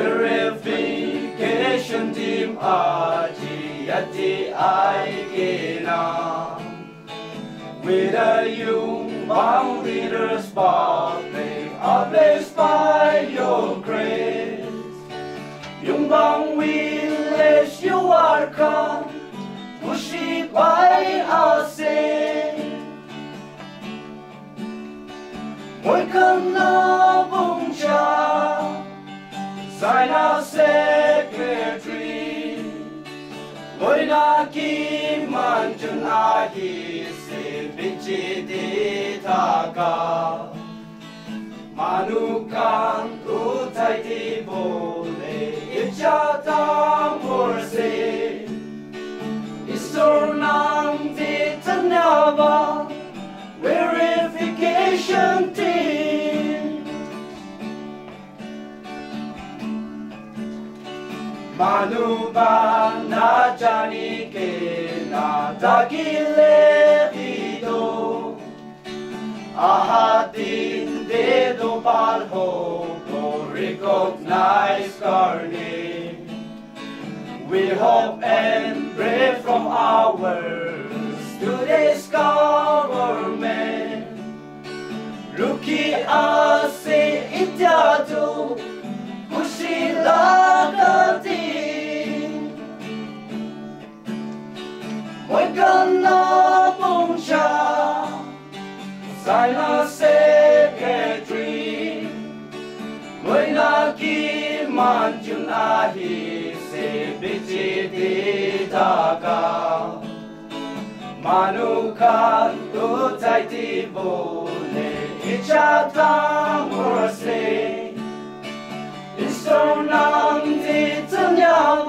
Verification Team Aji Yati Aikina With a young bound leaders public Blessed by your grace. Yungphaang village you are come Pushi by our sin Mỗi cơn secretary Mỗi na kim man chun hi Se bichi di ta ka Manukan utai di bole Icha Manuba na na dagile dedo palho to recognize our name We hope and pray from our Saina secretary Moy na ki manjun ahi se taka Manukan tanyawa